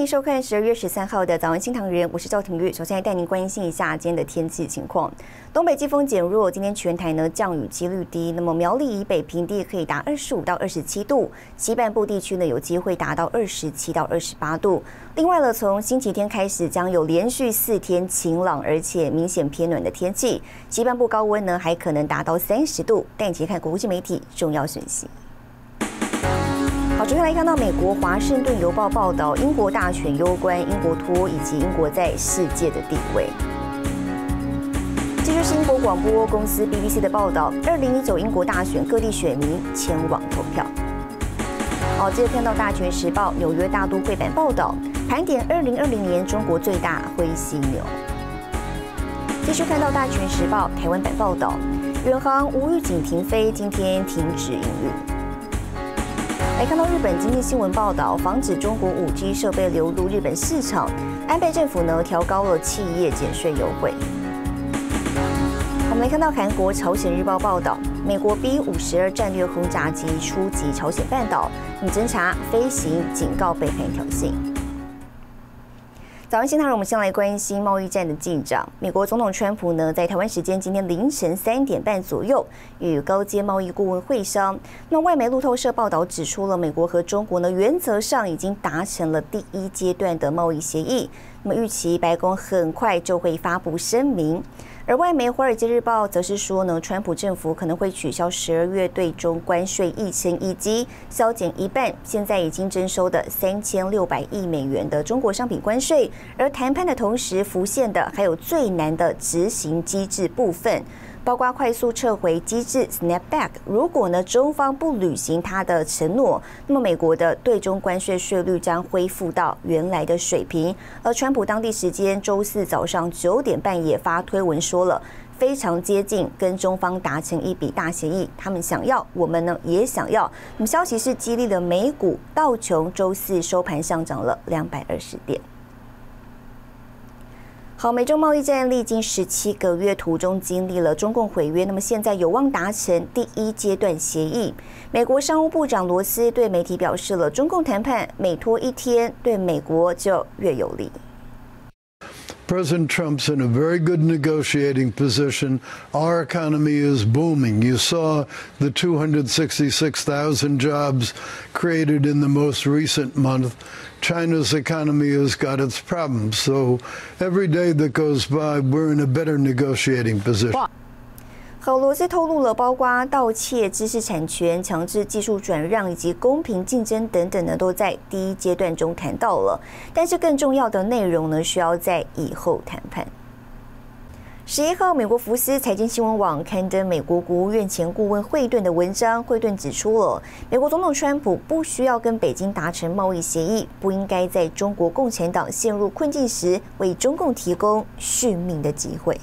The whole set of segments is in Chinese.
欢迎收看十二月十三号的早安新唐人，我是赵廷玉。首先来带您关心一下今天的天气情况。东北季风减弱，今天全台呢降雨几率低。那么苗栗以北平地可以达二十五到二十七度，西半部地区呢有机会达到二十七到二十八度。另外呢，从星期天开始将有连续四天晴朗而且明显偏暖的天气，西半部高温呢还可能达到三十度。带你看国际媒体重要讯息。好，首先来看到美国《华盛顿邮报》报道，英国大选攸关英国脱以及英国在世界的地位。这就是英国广播公司 BBC 的报道。二零一九英国大选，各地选民前往投票。好，接着看到《大权时报》纽约大都会版报道，盘点二零二零年中国最大灰犀牛。继续看到《大权时报》台湾版报道，远航无预警停飞，今天停止营运。来看到日本经济新闻报道，防止中国五 G 设备流入日本市场，安倍政府呢调高了企业减税优惠。我们来看到韩国朝鲜日报报道，美国 B 五十二战略轰炸机出击朝鲜半岛，以侦察飞行，警告北韩挑衅。早安，新唐人，我们先来关心贸易战的进展。美国总统川普呢，在台湾时间今天凌晨三点半左右，与高阶贸易顾问会商。那外媒路透社报道指出了，美国和中国呢，原则上已经达成了第一阶段的贸易协议。那么预期白宫很快就会发布声明。而外媒《华尔街日报》则是说呢，川普政府可能会取消十二月对中关税一千亿及，削减一半现在已经征收的三千六百亿美元的中国商品关税。而谈判的同时浮现的还有最难的执行机制部分。包括快速撤回机制 （snapback）。如果呢中方不履行他的承诺，那么美国的对中关税税率将恢复到原来的水平。而川普当地时间周四早上九点半也发推文说了，非常接近跟中方达成一笔大协议。他们想要，我们呢也想要。那么消息是激励了美股道琼周四收盘上涨了两百二十点。好，美中贸易战历经十七个月，途中经历了中共毁约，那么现在有望达成第一阶段协议。美国商务部长罗斯对媒体表示了，中共谈判每拖一天，对美国就越有利。President Trump's in a very good negotiating position. Our economy is booming. You saw the 266,000 jobs created in the most recent month. China's economy has got its problems. So every day that goes by, we're in a better negotiating position. 好罗斯透露了，包括盗窃知识产权、强制技术转让以及公平竞争等等呢，都在第一阶段中谈到了。但是更重要的内容呢，需要在以后谈判。十一号，美国福斯财经新闻网刊登美国国务院前顾问惠顿的文章，惠顿指出了美国总统川普不需要跟北京达成贸易协议，不应该在中国共产党陷入困境时为中共提供续命的机会。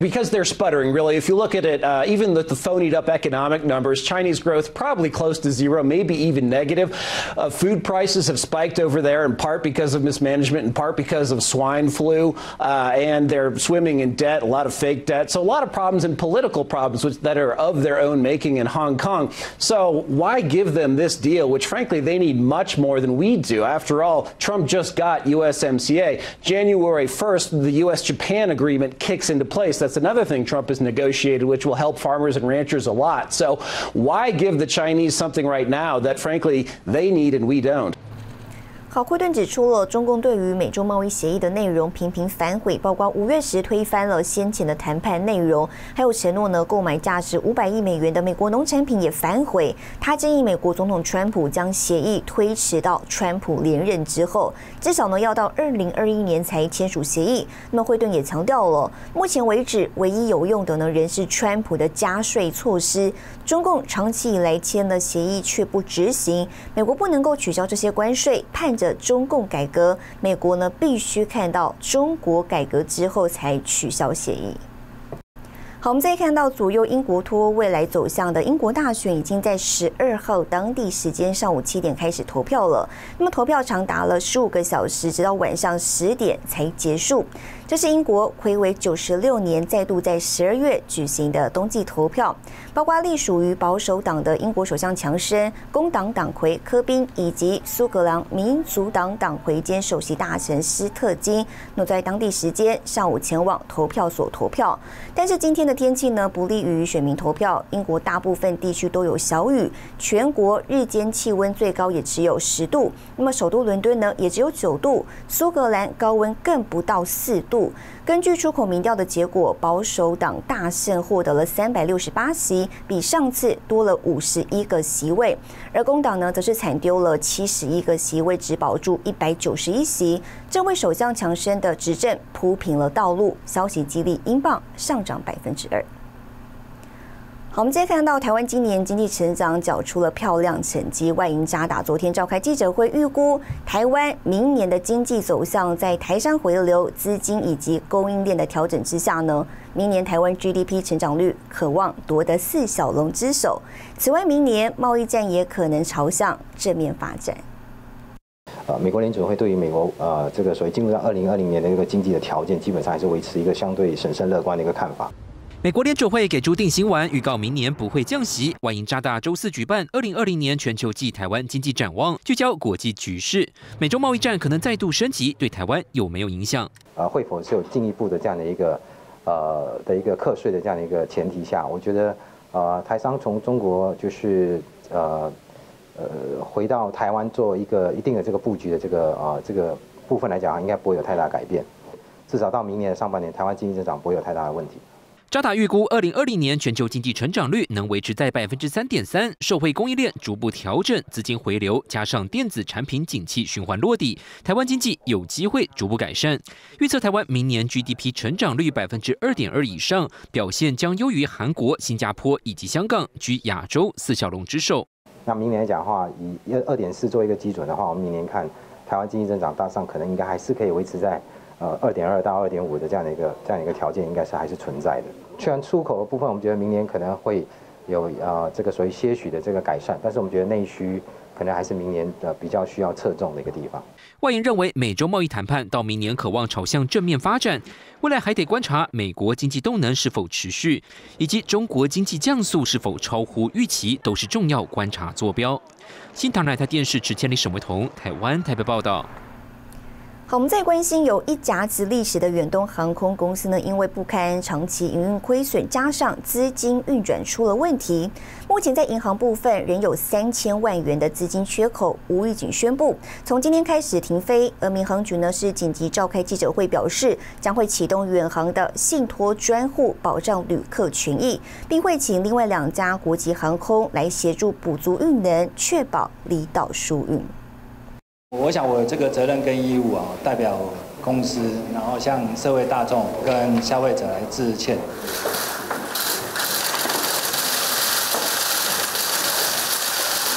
Because they're sputtering, really. If you look at it, uh, even the, the phonied up economic numbers, Chinese growth probably close to zero, maybe even negative. Uh, food prices have spiked over there in part because of mismanagement, in part because of swine flu, uh, and they're swimming in debt, a lot of fake debt. So, a lot of problems and political problems which, that are of their own making in Hong Kong. So, why give them this deal, which frankly they need much more than we do? After all, Trump just got USMCA. January 1st, the US Japan agreement kicks into place. That's another thing Trump has negotiated, which will help farmers and ranchers a lot. So why give the Chinese something right now that, frankly, they need and we don't? 好，惠顿指出了中共对于美中贸易协议的内容频频反悔，包括五月时推翻了先前的谈判内容，还有承诺呢购买价值五百亿美元的美国农产品也反悔。他建议美国总统川普将协议推迟到川普连任之后，至少呢要到二零二一年才签署协议。那么惠顿也强调了，目前为止唯一有用的呢仍是川普的加税措施。中共长期以来签了协议却不执行，美国不能够取消这些关税，盼着中共改革。美国呢必须看到中国改革之后才取消协议。好，我们再看到左右英国脱欧未来走向的英国大选，已经在十二号当地时间上午七点开始投票了。那么投票长达了十五个小时，直到晚上十点才结束。这是英国魁违九十六年再度在十二月举行的冬季投票，包括隶属于保守党的英国首相强生、工党党魁科宾以及苏格兰民族党党魁兼首席大臣施特金，那在当地时间上午前往投票所投票。但是今天的天气呢，不利于选民投票。英国大部分地区都有小雨，全国日间气温最高也只有十度。那么首都伦敦呢，也只有九度，苏格兰高温更不到四度。根据出口民调的结果，保守党大胜，获得了三百六十八席，比上次多了五十一个席位；而工党呢，则是惨丢了七十一个席位，只保住一百九十一席，这为首相强生的执政铺平了道路。消息激励英镑上涨百分之二。我们接着看到台湾今年经济成长缴出了漂亮成绩。外银渣打昨天召开记者会，预估台湾明年的经济走向，在台商回流、资金以及供应链的调整之下呢，明年台湾 GDP 成长率渴望夺得四小龙之首。此外，明年贸易战也可能朝向正面发展。呃，美国联准会对于美国呃这个所谓进入到二零二零年的一个经济的条件，基本上还是维持一个相对审慎乐观的一个看法。美国联储会给出定心丸，预告明年不会降息。外银扎大周四举办二零二零年全球暨台湾经济展望，聚焦国际局势。美洲贸易战可能再度升级，对台湾有没有影响？呃，会否是有进一步的这样的一个呃的一个课税的这样的一个前提下，我觉得呃台商从中国就是呃呃回到台湾做一个一定的这个布局的这个呃这个部分来讲，应该不会有太大改变。至少到明年上半年，台湾经济增长不会有太大的问题。扎打预估，二零二零年全球经济成长率能维持在百分之三点三，社会供应链逐步调整，资金回流，加上电子产品景气循环落地，台湾经济有机会逐步改善。预测台湾明年 GDP 成长率百分之二点二以上，表现将优于韩国、新加坡以及香港，居亚洲四小龙之首。那明年来讲的话，以二二点四做一个基准的话，我们明年看台湾经济增长大上可能应该还是可以维持在。呃，二点二到二点五的这样的一个这样一个条件，应该是还是存在的。虽然出口的部分，我们觉得明年可能会有呃这个所谓些许的这个改善，但是我们觉得内需可能还是明年的比较需要侧重的一个地方。外银认为，美洲贸易谈判到明年渴望朝向正面发展，未来还得观察美国经济动能是否持续，以及中国经济降速是否超乎预期，都是重要观察坐标。新唐人台电视持千里沈维彤，台湾台北报道。好，我们再关心有一甲子历史的远东航空公司呢，因为不堪长期营运亏损，加上资金运转出了问题，目前在银行部分仍有三千万元的资金缺口。无预警宣布，从今天开始停飞。而民航局呢是紧急召开记者会，表示将会启动远航的信托专户，保障旅客权益，并会请另外两家国际航空来协助补足运能，确保离岛疏运。我想，我这个责任跟义务啊，代表公司，然后向社会大众跟消费者来致歉。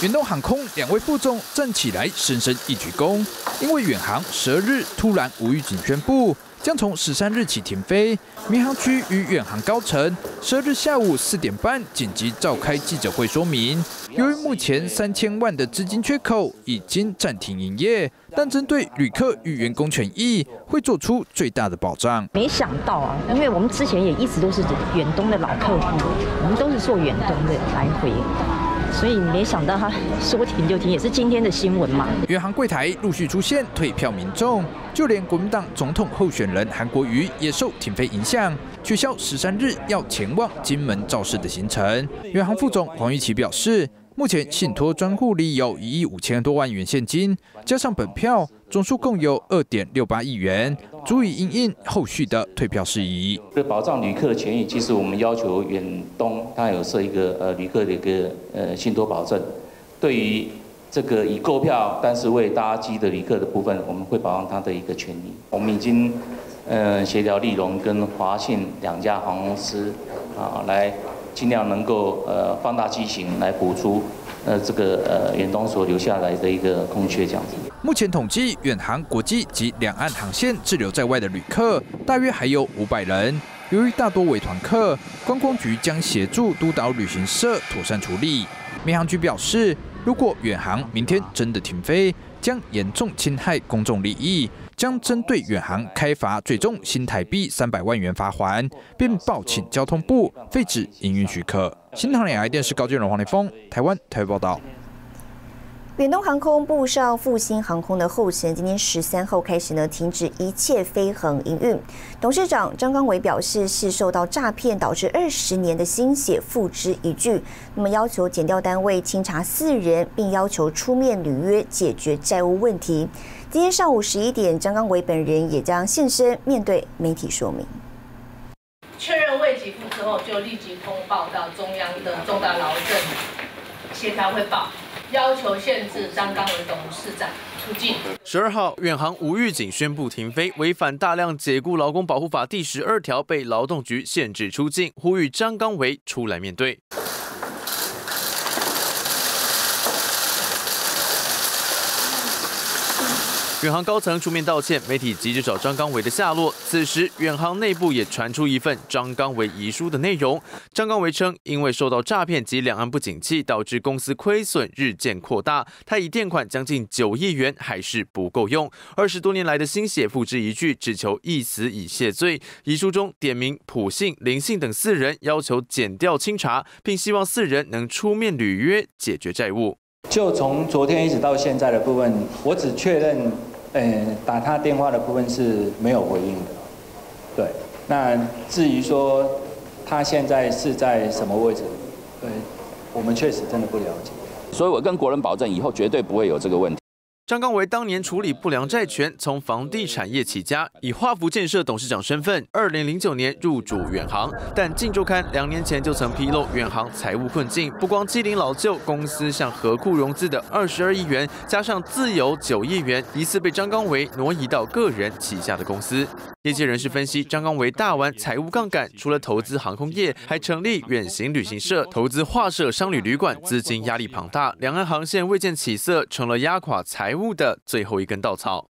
远东航空两位副总站起来，深深一鞠躬，因为远航十二日突然无预警宣布。将从十三日起停飞。民航局与远航高层十二日下午四点半紧急召开记者会，说明由于目前三千万的资金缺口已经暂停营业，但针对旅客与员工权益会做出最大的保障。没想到啊，因为我们之前也一直都是远东的老客户，我们都是做远东的来回。所以没想到他说停就停，也是今天的新闻嘛。远航柜台陆续出现退票民众，就连国民党总统候选人韩国瑜也受停飞影响，取消十三日要前往金门造势的行程。远航副总黄玉琪表示。目前信托专户里有一亿五千多万元现金，加上本票，总数共有二点六八亿元，足以应应后续的退票事宜。为保障旅客的权益，其实我们要求远东它有设一个呃旅客的一个呃信托保证。对于这个已购票但是未搭机的旅客的部分，我们会保障他的一个权益。我们已经呃协调利荣跟华信两家航空公司啊来。尽量能够呃放大机型来补出呃这个呃远东所留下来的一个空缺这样子。目前统计远航国际及两岸航线滞留在外的旅客大约还有五百人。由于大多为团客，观光局将协助督导旅行社妥善处理。民航局表示，如果远航明天真的停飞，将严重侵害公众利益。将针对远航开罚最终新台币三百万元罚款，并报请交通部废止营运许可。新唐人电视高建荣、黄立峰，台湾台报道。远东航空步上复兴航空的后尘，今天十三号开始呢，停止一切飞航营运。董事长张刚伟表示，是受到诈骗导致二十年的心血付之一炬，那么要求检调单位清查四人，并要求出面履约解决债务问题。今天上午十一点，张刚伟本人也将现身面对媒体说明。确认未给付之后，就立即通报到中央的重大劳政协调汇报。要求限制张刚伟董事长出境。十二号，远航无预警宣布停飞，违反大量解雇劳工保护法第十二条，被劳动局限制出境，呼吁张刚伟出来面对。远航高层出面道歉，媒体急着找张刚伟的下落。此时，远航内部也传出一份张刚伟遗书的内容。张刚伟称，因为受到诈骗及两岸不景气，导致公司亏损日渐扩大。他已垫款将近九亿元，还是不够用。二十多年来的心血付之一炬，只求一死以谢罪。遗书中点名普信、林信等四人，要求减掉清查，并希望四人能出面履约解决债务。就从昨天一直到现在的部分，我只确认。呃，打他电话的部分是没有回应的，对。那至于说他现在是在什么位置，呃，我们确实真的不了解。所以我跟国人保证，以后绝对不会有这个问题。张刚维当年处理不良债权，从房地产业起家，以华福建设董事长身份，二零零九年入主远航。但《镜周刊》两年前就曾披露远航财务困境，不光机龄老旧，公司向何库融资的二十二亿元，加上自有九亿元，疑似被张刚维挪移到个人旗下的公司。业界人士分析，张刚为大玩财务杠杆，除了投资航空业，还成立远行旅行社，投资画社商旅旅馆，资金压力庞大，两岸航线未见起色，成了压垮财务。的最后一根稻草。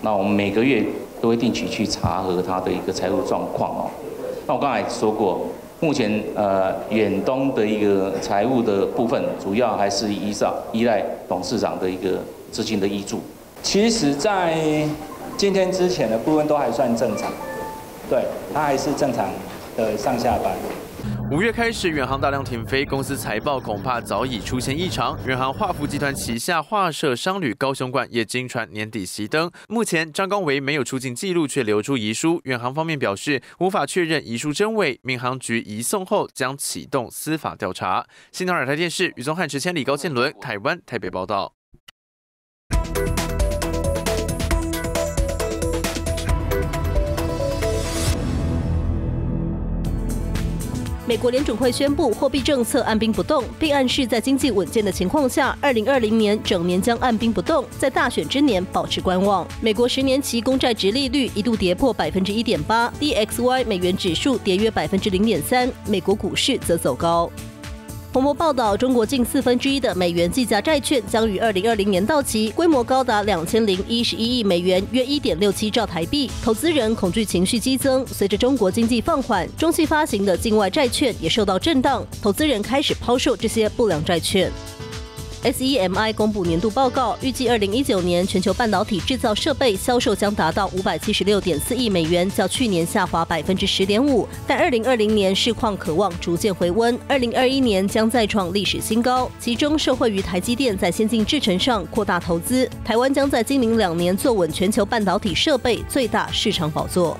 那我们每个月都会定期去查核他的一个财务状况哦。那我刚才说过，目前呃远东的一个财务的部分，主要还是依照依赖董事长的一个资金的依助。其实，在今天之前的部分都还算正常，对他还是正常的上下班。五月开始，远航大量停飞，公司财报恐怕早已出现异常。远航华福集团旗下华社商旅高雄馆也经传年底熄灯。目前张刚维没有出境记录，却流出遗书。远航方面表示无法确认遗书真伪，民航局移送后将启动司法调查。新唐尔台电视，余宗汉、池千里、高建伦，台湾台北报道。美国联准会宣布货币政策按兵不动，并暗示在经济稳健的情况下，二零二零年整年将按兵不动，在大选之年保持观望。美国十年期公债值利率一度跌破百分之一点八，DXY 美元指数跌约百分之零点三，美国股市则走高。彭博报道，中国近四分之一的美元计价债券将于二零二零年到期，规模高达两千零一十一亿美元，约一点六七兆台币。投资人恐惧情绪激增，随着中国经济放缓，中期发行的境外债券也受到震荡，投资人开始抛售这些不良债券。SEMI 公布年度报告，预计二零一九年全球半导体制造设备销售将达到五百七十六点四亿美元，较去年下滑百分之十点五。但二零二零年市况渴望逐渐回温，二零二一年将再创历史新高。其中，受惠于台积电在先进制程上扩大投资，台湾将在今明两年坐稳全球半导体设备最大市场宝座。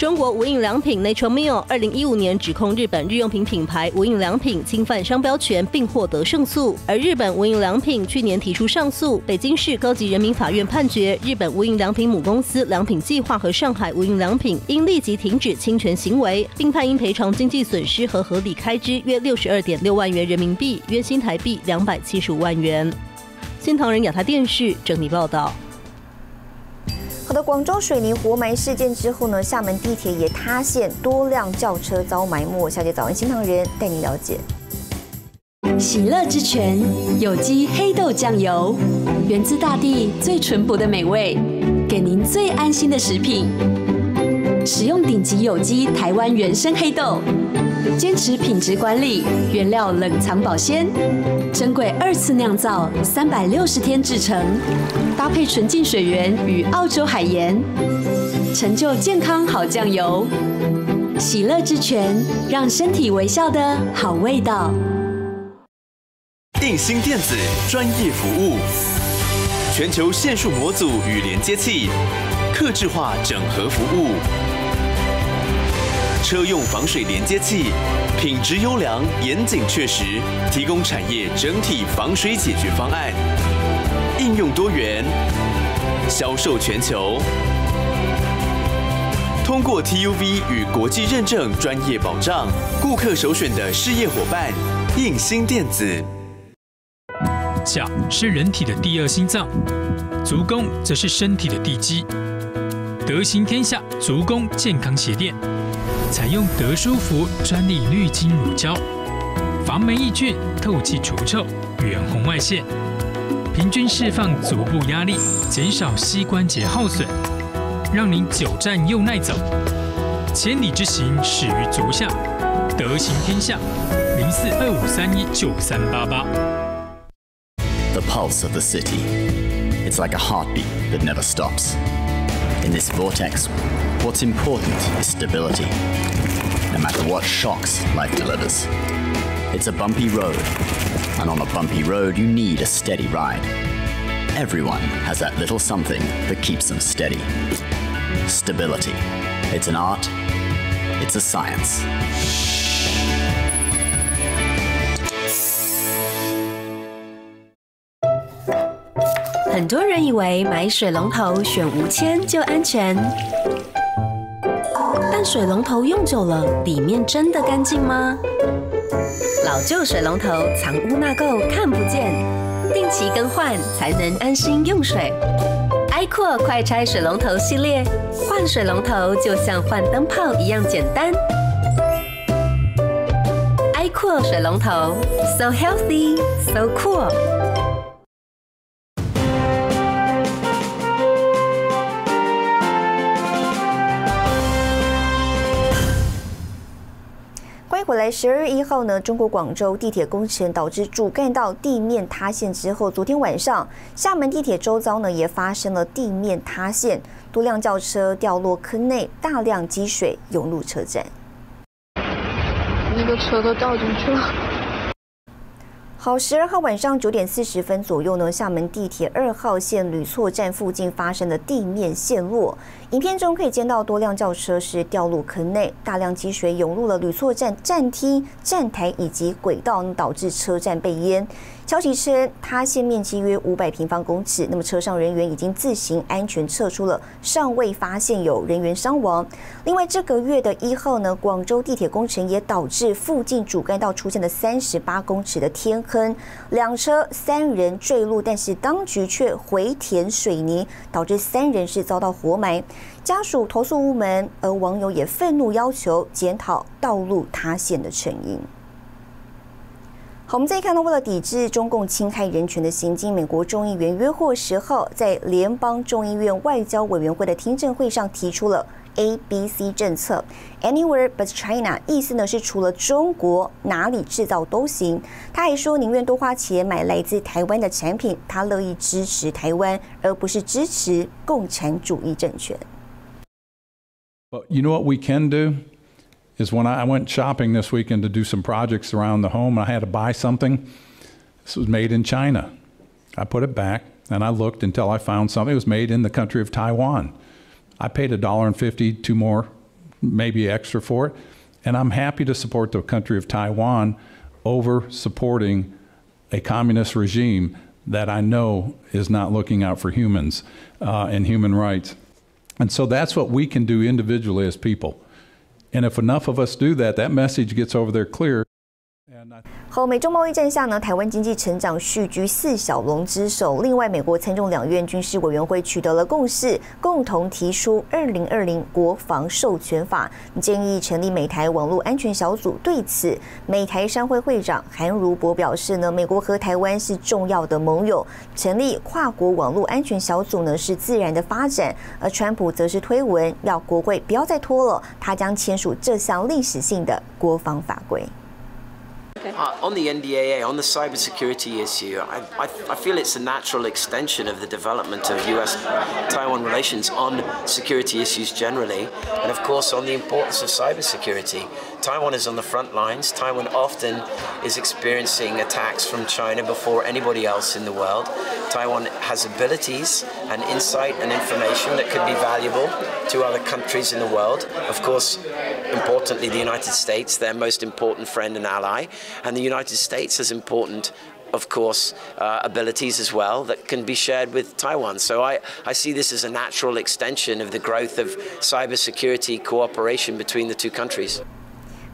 中国无印良品 Natural Meal 二零一五年指控日本日用品品牌无印良品侵犯商标权，并获得胜诉。而日本无印良品去年提出上诉，北京市高级人民法院判决日本无印良品母公司良品计划和上海无印良品应立即停止侵权行为，并判应赔偿经济损失和合理开支约六十二点六万元人民币，约新台币两百七十五万元。新唐人亚太电视整理报道。好的，广州水泥活埋事件之后呢，厦门地铁也塌陷，多辆轿车遭埋没。小姐早安，新唐人带您了解。喜乐之泉有机黑豆酱油，源自大地最淳朴的美味，给您最安心的食品。使用顶级有机台湾原生黑豆，坚持品质管理，原料冷藏保鲜，珍贵二次酿造，三百六十天制成，搭配纯净水源与澳洲海盐，成就健康好酱油。喜乐之泉，让身体微笑的好味道。定心电子专业服务，全球线束模组与连接器，客制化整合服务，车用防水连接器，品质优良，严谨确实，提供产业整体防水解决方案，应用多元，销售全球，通过 TUV 与国际认证专业保障，顾客首选的事业伙伴，印星电子。脚是人体的第二心脏，足弓则是身体的地基。德行天下足弓健康鞋垫，采用德舒服专利绿金乳胶，防霉抑菌、透气除臭、远红外线，平均释放足部压力，减少膝关节耗损，让您久站又耐走。千里之行，始于足下。德行天下，零四二五三一九三八八。the pulse of the city. It's like a heartbeat that never stops. In this vortex, what's important is stability. No matter what shocks life delivers. It's a bumpy road, and on a bumpy road, you need a steady ride. Everyone has that little something that keeps them steady. Stability. It's an art, it's a science. 很多人以为买水龙头选无铅就安全， 但水龙头用久了，里面真的干净吗？老旧水龙头藏污纳垢看不见，定期更换才能安心用水。iQOO 快拆水龙头系列，换水龙头就像换灯泡一样简单。iQOO 水龙头，so healthy, so cool。在，十二月一号呢，中国广州地铁工程导致主干道地面塌陷之后，昨天晚上厦门地铁周遭呢也发生了地面塌陷，多辆轿车掉落坑内，大量积水涌入车站，那个车都掉进去了。好，十二号晚上九点四十分左右呢，厦门地铁二号线吕厝站附近发生的地面陷落。影片中可以见到多辆轿车是掉入坑内，大量积水涌入了吕厝站站厅、站台以及轨道，导致车站被淹。消息称，塌陷面积约五百平方公尺。那么车上人员已经自行安全撤出了，尚未发现有人员伤亡。另外，这个月的一号呢，广州地铁工程也导致附近主干道出现了三十八公尺的天坑，两车三人坠落，但是当局却回填水泥，导致三人是遭到活埋。家属投诉无门，而网友也愤怒要求检讨道路塌陷的成因。我们再看到，为了抵制中共侵害人权的行径，美国众议员约霍十号在联邦众议院外交委员会的听证会上提出了 A B C 政策，Anywhere but China，意思呢是除了中国哪里制造都行。他还说宁愿多花钱买来自台湾的产品，他乐意支持台湾，而不是支持共产主义政权。But you know what we can do? Is when I went shopping this weekend to do some projects around the home and I had to buy something. This was made in China. I put it back and I looked until I found something that was made in the country of Taiwan. I paid a dollar and fifty, two more, maybe extra for it, and I'm happy to support the country of Taiwan over supporting a communist regime that I know is not looking out for humans uh, and human rights. And so that's what we can do individually as people. And if enough of us do that, that message gets over there clear. 和，美中贸易战下呢，台湾经济成长续居四小龙之首。另外，美国参众两院军事委员会取得了共识，共同提出二零二零国防授权法，建议成立美台网络安全小组。对此，美台商会会长韩如博表示呢，美国和台湾是重要的盟友，成立跨国网络安全小组呢是自然的发展。而川普则是推文要国会不要再拖了，他将签署这项历史性的国防法规。Uh, on the NDAA, on the cybersecurity issue, I, I, I, feel it's a natural extension of the development of US Taiwan relations on security issues generally, and of course on the importance of cybersecurity. Taiwan is on the front lines. Taiwan often is experiencing attacks from China before anybody else in the world. Taiwan has abilities and insight and information that could be valuable to other countries in the world. Of course, importantly, the United States, their most important friend and ally, and the United States has important of course, uh, abilities as well that can be shared with Taiwan. So I, I see this as a natural extension of the growth of cybersecurity cooperation between the two countries.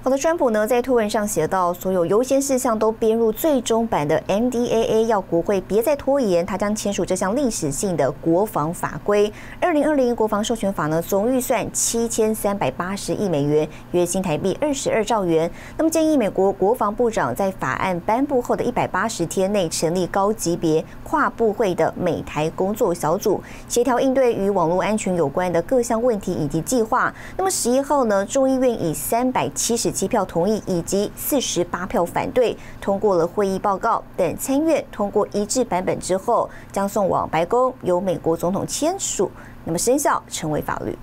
好的，川普呢在推文上写到，所有优先事项都编入最终版的 NDAA，要国会别再拖延，他将签署这项历史性的国防法规。二零二零国防授权法呢，总预算七千三百八十亿美元，约新台币二十二兆元。那么建议美国国防部长在法案颁布后的一百八十天内成立高级别跨部会的美台工作小组，协调应对与网络安全有关的各项问题以及计划。那么十一号呢，众议院以三百七十。七票同意以及四十八票反对通过了会议报告。等参院通过一致版本之后，将送往白宫，由美国总统签署，那么生效成为法律。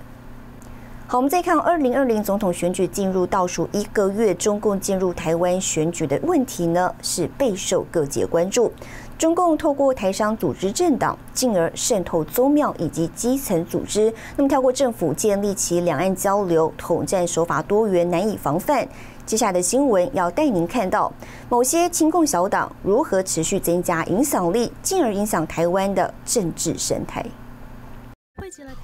好，我们再看二零二零总统选举进入倒数一个月，中共进入台湾选举的问题呢，是备受各界关注。中共透过台商组织政党，进而渗透宗庙以及基层组织。那么，跳过政府建立起两岸交流，统战手法多元，难以防范。接下来的新闻要带您看到某些亲共小党如何持续增加影响力，进而影响台湾的政治生态。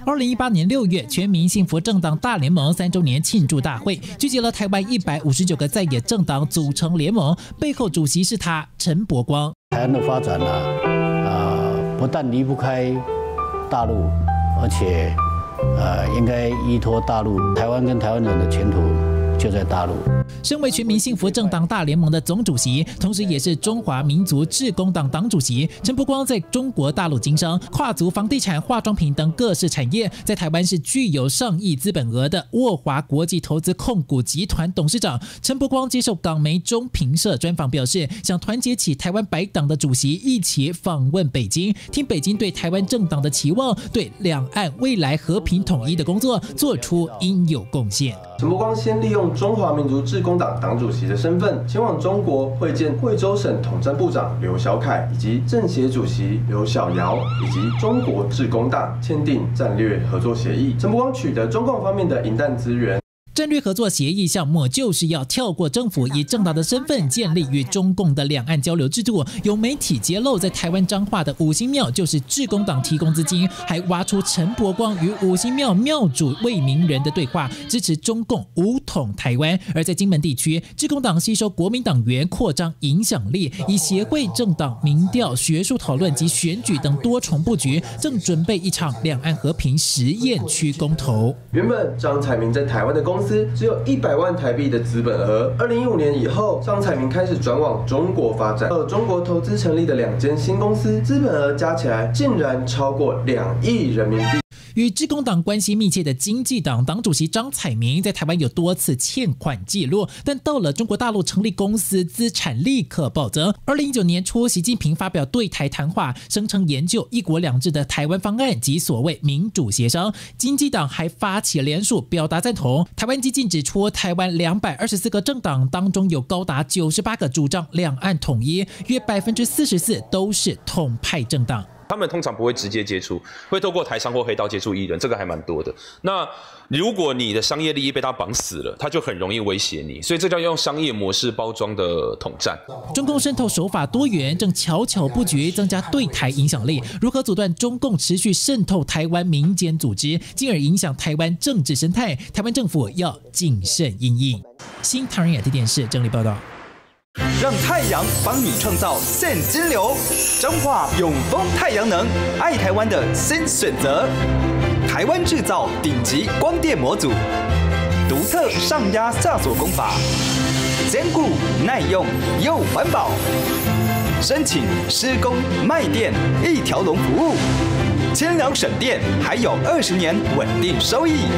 二零一八年六月，全民幸福政党大联盟三周年庆祝大会，聚集了台湾一百五十九个在野政党组成联盟，背后主席是他陈伯光。台湾的发展呢，啊，不但离不开大陆，而且，呃，应该依托大陆。台湾跟台湾人的前途。就在大陆。身为全民幸福政党大联盟的总主席，同时也是中华民族致公党党主席陈伯光，在中国大陆经商，跨足房地产、化妆品等各式产业，在台湾是具有上亿资本额的沃华国际投资控股集团董事长。陈伯光接受港媒中评社专访表示，想团结起台湾百党的主席一起访问北京，听北京对台湾政党的期望，对两岸未来和平统一的工作做出应有贡献。陈伯光先利用。中华民族致公党党主席的身份前往中国会见贵州省统战部长刘小凯以及政协主席刘小瑶，以及中国致公党签订战略合作协议。陈伯光取得中共方面的银弹资源。战略合作协议项目就是要跳过政府，以政党的身份建立与中共的两岸交流制度。有媒体揭露，在台湾彰化的五星庙就是致公党提供资金，还挖出陈伯光与五星庙庙主魏明仁的对话，支持中共武统台湾。而在金门地区，致公党吸收国民党员，扩张影响力，以协会政党、民调、学术讨论及选举等多重布局，正准备一场两岸和平实验区公投。原本张彩明在台湾的公。公司只有一百万台币的资本额。二零一五年以后，张彩明开始转往中国发展，而中国投资成立的两间新公司，资本额加起来竟然超过两亿人民币。与致公党关系密切的经济党党主席张彩明在台湾有多次欠款记录，但到了中国大陆成立公司，资产立刻暴增。二零一九年初，习近平发表对台谈话，声称研究“一国两制”的台湾方案及所谓民主协商。经济党还发起联署表达赞同。台湾基进指出，台湾两百二十四个政党当中，有高达九十八个主张两岸统一，约百分之四十四都是统派政党。他们通常不会直接接触，会透过台商或黑道接触艺人，这个还蛮多的。那如果你的商业利益被他绑死了，他就很容易威胁你，所以这叫用商业模式包装的统战。中共渗透手法多元，正悄悄布局增加对台影响力。如何阻断中共持续渗透台湾民间组织，进而影响台湾政治生态？台湾政府要谨慎应应。新唐人亚太电视整理报道。让太阳帮你创造现金流。彰化永丰太阳能，爱台湾的新选择。台湾制造顶级光电模组，独特上压下锁工法，坚固耐用又环保。申请施工卖电一条龙服务，千两省电，还有二十年稳定收益。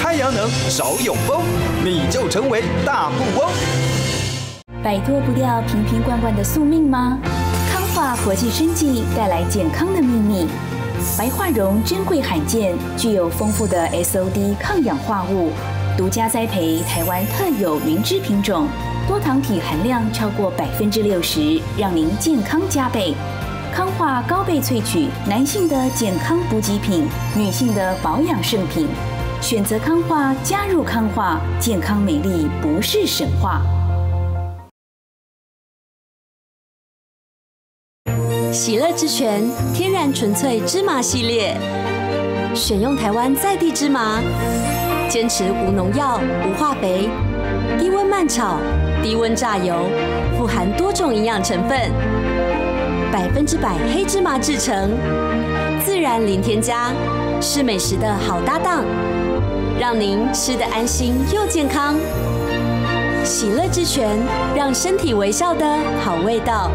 太阳能找永丰，你就成为大富翁。摆脱不掉瓶瓶罐罐的宿命吗？康化国际生技带来健康的秘密。白桦茸珍贵罕见，具有丰富的 SOD 抗氧化物，独家栽培台湾特有云芝品种。多糖体含量超过百分之六十，让您健康加倍。康化高倍萃取，男性的健康补给品，女性的保养圣品。选择康化，加入康化，健康美丽不是神话。喜乐之泉天然纯粹芝麻系列，选用台湾在地芝麻，坚持无农药、无化肥，低温慢炒。低温榨油，富含多种营养成分，百分之百黑芝麻制成，自然零添加，是美食的好搭档，让您吃得安心又健康。喜乐之泉，让身体微笑的好味道。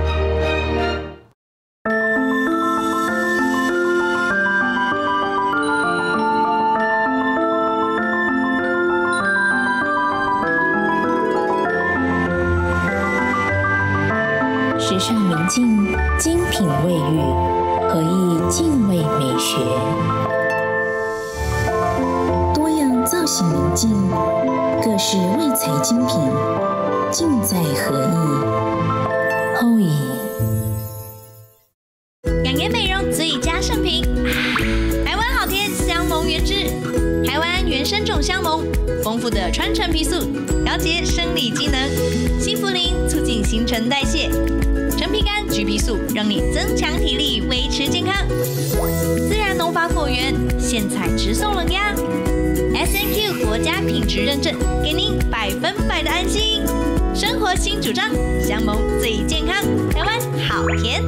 丰富的川橙皮素，调节生理机能，新茯苓促进新陈代谢。陈皮干、橘皮素，让你增强体力，维持健康。自然农法果园，现采直送冷压，S N Q 国家品质认证，给您百分百的安心。生活新主张，香盟最健康，台湾好甜。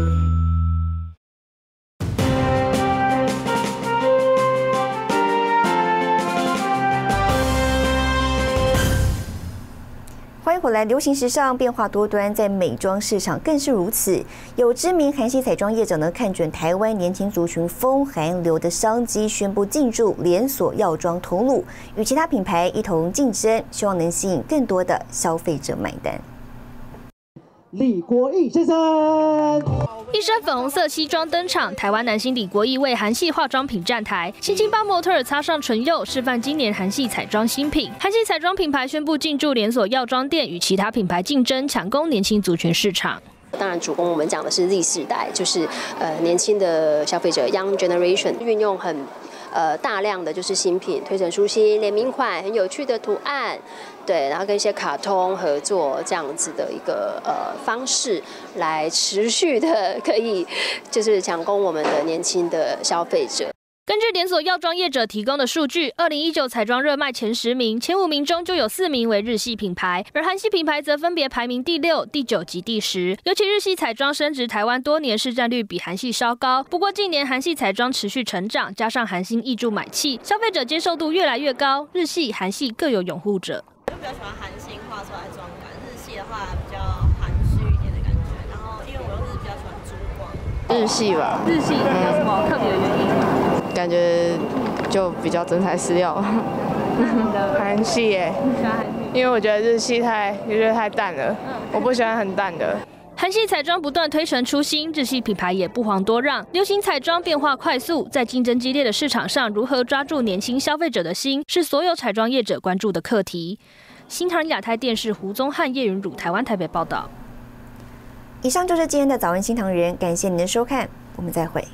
来，流行时尚变化多端，在美妆市场更是如此。有知名韩系彩妆业者呢，看准台湾年轻族群风韩流的商机，宣布进驻连锁药妆通路，与其他品牌一同竞争，希望能吸引更多的消费者买单。李国义先生，一身粉红色西装登场，台湾男星李国义为韩系化妆品站台，新京帮模特儿擦上唇釉，示范今年韩系彩妆新品。韩系彩妆品牌宣布进驻连锁药妆店，与其他品牌竞争，抢攻年轻族群市场。当然，主攻我们讲的是 Z 世代，就是呃年轻的消费者 Young Generation，运用很。呃，大量的就是新品推陈出新，联名款很有趣的图案，对，然后跟一些卡通合作这样子的一个呃方式，来持续的可以就是抢攻我们的年轻的消费者。根据连锁药妆业者提供的数据，二零一九彩妆热卖前十名，前五名中就有四名为日系品牌，而韩系品牌则分别排名第六、第九及第十。尤其日系彩妆升值台湾多年，市占率比韩系稍高。不过近年韩系彩妆持续成长，加上韩星易注买气，消费者接受度越来越高。日系、韩系各有拥护者。我就比较喜欢韩星画出来的妆感，日系的话比较含蓄一点的感觉。然后因为我又是比较喜欢珠光，日系吧，日系有什么特？感觉就比较真材实料，韩系耶，因为我觉得日系太，我觉得太淡了，我不喜欢很淡的。韩系彩妆不断推陈出新，日系品牌也不遑多让。流行彩妆变化快速，在竞争激烈的市场上，如何抓住年轻消费者的心，是所有彩妆业者关注的课题。新唐亚太电视胡宗汉、叶云儒，台湾台北报道。以上就是今天的早安新唐人，感谢您的收看，我们再会。